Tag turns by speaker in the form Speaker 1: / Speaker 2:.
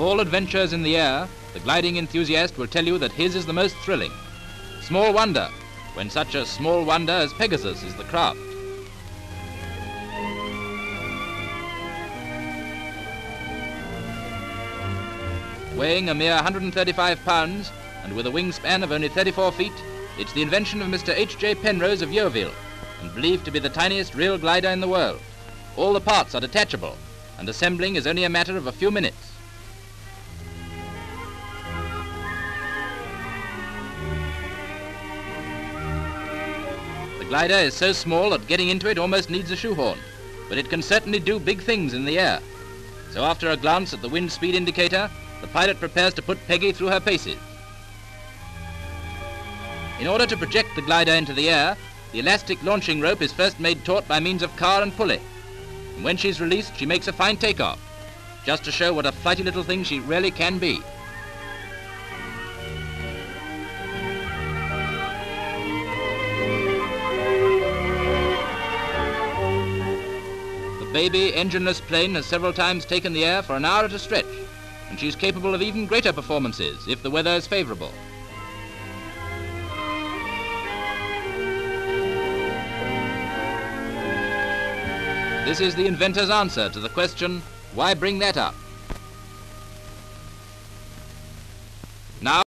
Speaker 1: all adventures in the air, the gliding enthusiast will tell you that his is the most thrilling. Small wonder, when such a small wonder as Pegasus is the craft. Weighing a mere 135 pounds and with a wingspan of only 34 feet, it's the invention of Mr. H.J. Penrose of Yeovil and believed to be the tiniest real glider in the world. All the parts are detachable and assembling is only a matter of a few minutes. Glider is so small that getting into it almost needs a shoehorn, but it can certainly do big things in the air. So after a glance at the wind speed indicator, the pilot prepares to put Peggy through her paces. In order to project the glider into the air, the elastic launching rope is first made taut by means of car and pulley. And when she's released, she makes a fine takeoff, just to show what a flighty little thing she really can be. Baby engineless plane has several times taken the air for an hour at a stretch, and she's capable of even greater performances if the weather is favorable. This is the inventor's answer to the question, why bring that up?